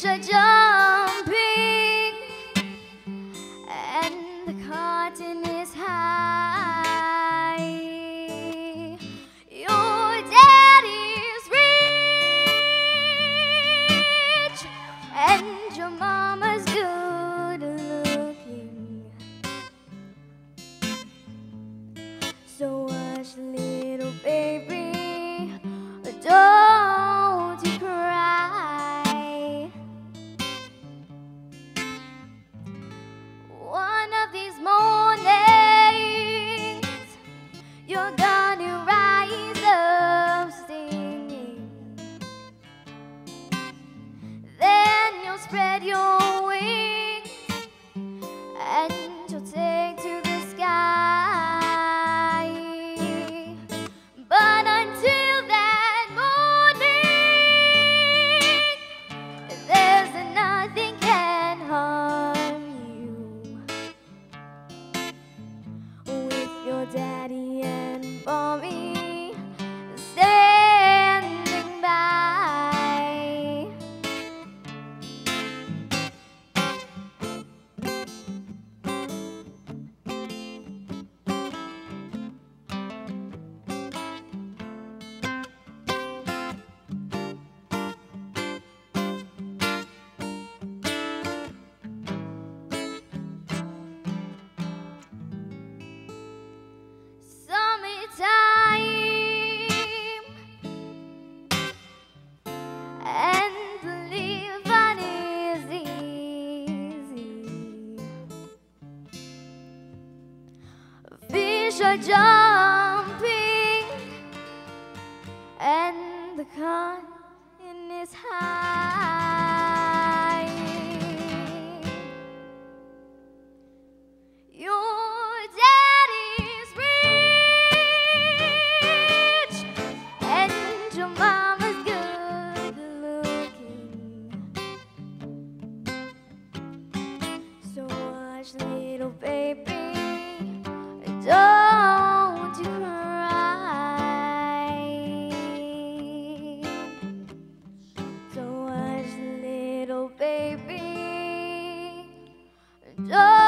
甩着 daddy and mommy Are jumping and the high. Oh.